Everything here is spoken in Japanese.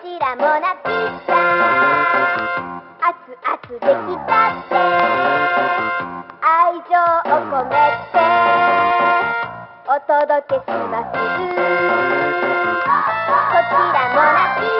ちらもなピザ熱々できたって。愛情を込めて。お届けします。こちらもなピザ